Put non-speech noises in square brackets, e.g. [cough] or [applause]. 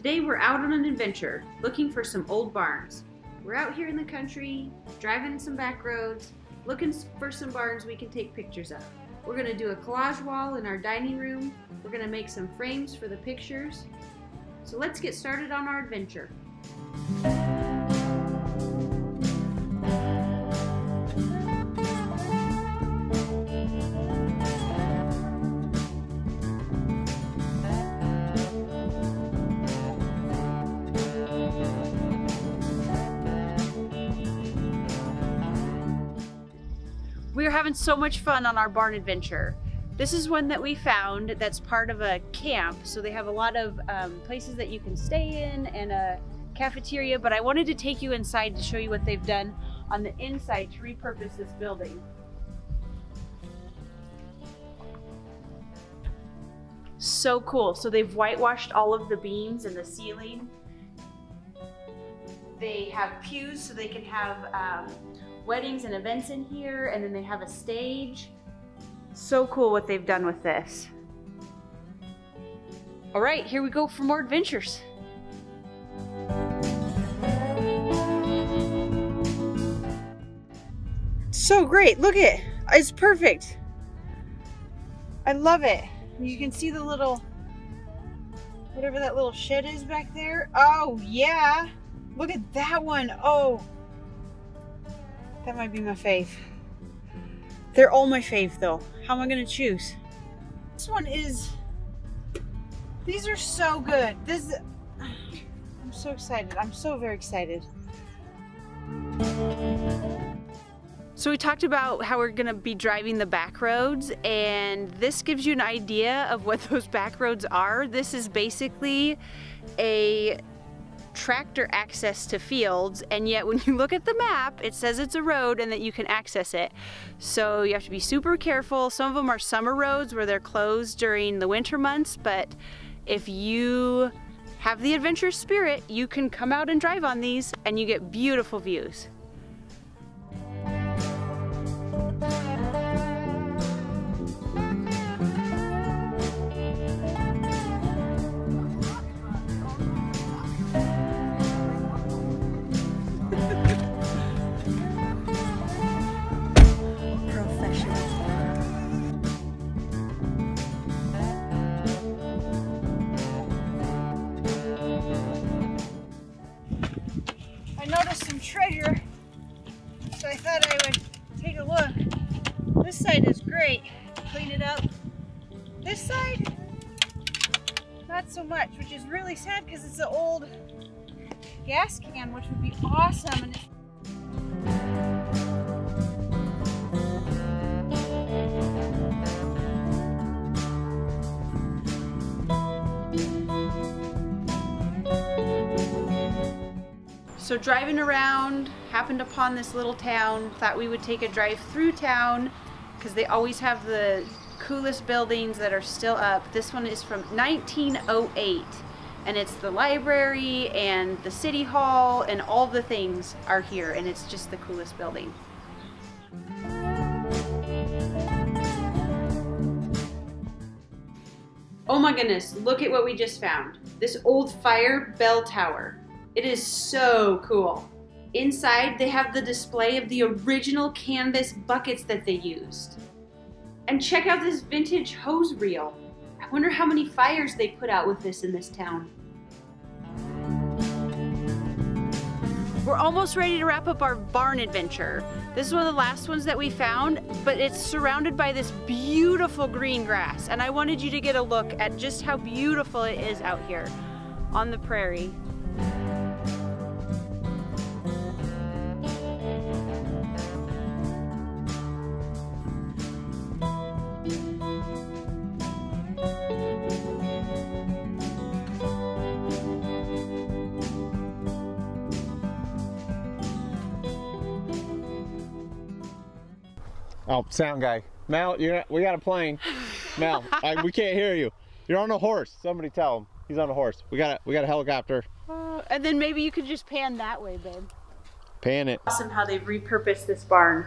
Today we're out on an adventure, looking for some old barns. We're out here in the country, driving some back roads, looking for some barns we can take pictures of. We're gonna do a collage wall in our dining room. We're gonna make some frames for the pictures. So let's get started on our adventure. We are having so much fun on our barn adventure. This is one that we found that's part of a camp. So they have a lot of um, places that you can stay in and a cafeteria, but I wanted to take you inside to show you what they've done on the inside to repurpose this building. So cool. So they've whitewashed all of the beams and the ceiling. They have pews so they can have um, weddings and events in here, and then they have a stage. So cool what they've done with this. All right, here we go for more adventures. So great, look it, it's perfect. I love it. You can see the little, whatever that little shed is back there. Oh yeah, look at that one. Oh, that might be my fave. They're all my fave though. How am I gonna choose? This one is, these are so good. This, I'm so excited. I'm so very excited. So we talked about how we're gonna be driving the back roads and this gives you an idea of what [laughs] those back roads are. This is basically a tractor access to fields and yet when you look at the map it says it's a road and that you can access it. So you have to be super careful. Some of them are summer roads where they're closed during the winter months but if you have the adventure spirit you can come out and drive on these and you get beautiful views I noticed some treasure, so I thought I would take a look. This side is great. Clean it up. This side, not so much, which is really sad because it's an old gas can, which would be awesome. So driving around, happened upon this little town, thought we would take a drive through town because they always have the coolest buildings that are still up. This one is from 1908 and it's the library and the city hall and all the things are here and it's just the coolest building. Oh my goodness, look at what we just found. This old fire bell tower. It is so cool. Inside, they have the display of the original canvas buckets that they used. And check out this vintage hose reel. I wonder how many fires they put out with this in this town. We're almost ready to wrap up our barn adventure. This is one of the last ones that we found, but it's surrounded by this beautiful green grass. And I wanted you to get a look at just how beautiful it is out here on the prairie. Oh, sound guy. Mel, you're we got a plane. Mel, [laughs] I, we can't hear you. You're on a horse. Somebody tell him he's on a horse. We got a we got a helicopter. Uh, and then maybe you could just pan that way, babe. Pan it. Awesome how they've repurposed this barn.